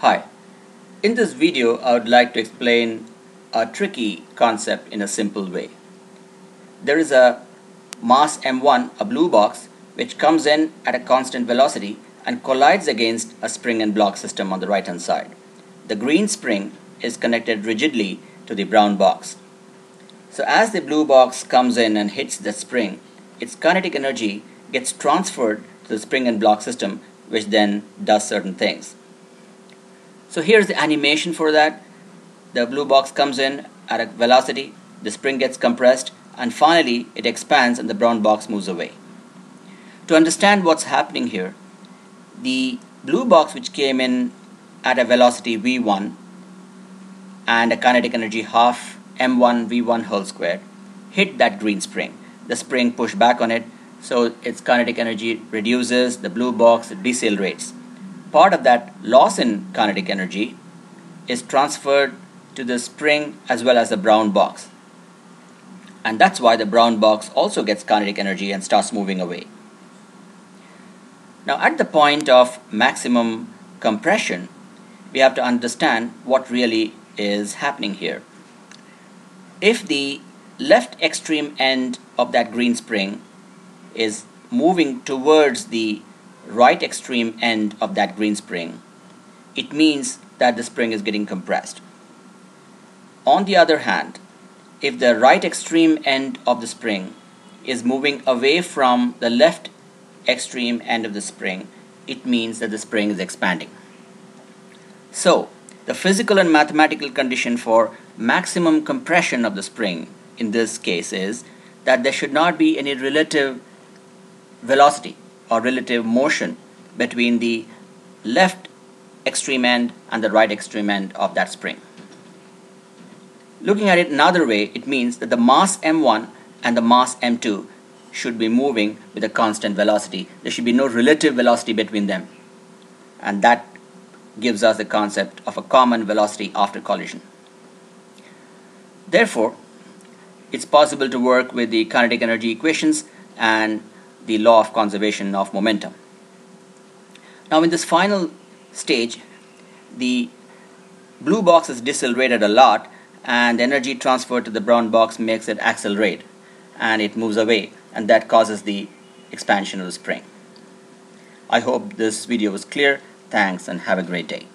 Hi, in this video I would like to explain a tricky concept in a simple way. There is a mass m1, a blue box, which comes in at a constant velocity and collides against a spring and block system on the right hand side. The green spring is connected rigidly to the brown box. So as the blue box comes in and hits the spring, its kinetic energy gets transferred to the spring and block system which then does certain things. So here's the animation for that. The blue box comes in at a velocity, the spring gets compressed, and finally it expands and the brown box moves away. To understand what's happening here, the blue box which came in at a velocity v1 and a kinetic energy half m1 v1 whole squared hit that green spring. The spring pushed back on it so its kinetic energy reduces, the blue box decelerates. Part of that loss in kinetic energy is transferred to the spring as well as the brown box. And that's why the brown box also gets kinetic energy and starts moving away. Now at the point of maximum compression, we have to understand what really is happening here. If the left extreme end of that green spring is moving towards the right extreme end of that green spring, it means that the spring is getting compressed. On the other hand, if the right extreme end of the spring is moving away from the left extreme end of the spring, it means that the spring is expanding. So, the physical and mathematical condition for maximum compression of the spring in this case is that there should not be any relative velocity or relative motion between the left extreme end and the right extreme end of that spring. Looking at it another way, it means that the mass m1 and the mass m2 should be moving with a constant velocity. There should be no relative velocity between them. And that gives us the concept of a common velocity after collision. Therefore, it's possible to work with the kinetic energy equations and the law of conservation of momentum. Now in this final stage, the blue box is decelerated a lot and the energy transferred to the brown box makes it accelerate and it moves away and that causes the expansion of the spring. I hope this video was clear. Thanks and have a great day.